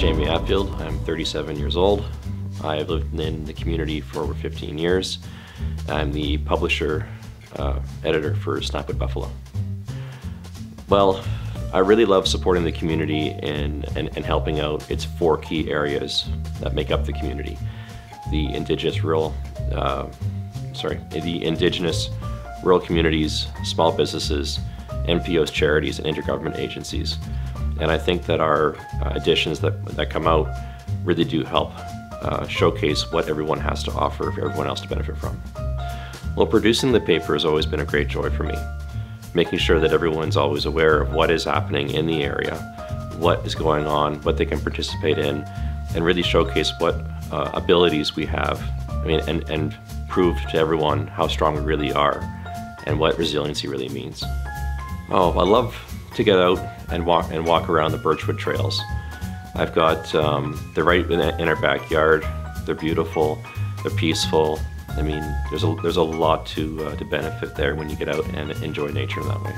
Attfield. I'm 37 years old. I've lived in the community for over 15 years. I'm the publisher, uh, editor for Snapd Wood Buffalo. Well, I really love supporting the community and, and, and helping out its four key areas that make up the community. The indigenous rural, uh, sorry, the indigenous rural communities, small businesses, NPOs, charities, and intergovernment agencies. And I think that our uh, additions that, that come out really do help uh, showcase what everyone has to offer for everyone else to benefit from. Well, producing the paper has always been a great joy for me. Making sure that everyone's always aware of what is happening in the area, what is going on, what they can participate in, and really showcase what uh, abilities we have. I mean, and, and prove to everyone how strong we really are and what resiliency really means. Oh, I love to get out and walk and walk around the Birchwood trails. I've got um, they're right in, in our backyard. They're beautiful. They're peaceful. I mean, there's a there's a lot to uh, to benefit there when you get out and enjoy nature in that way.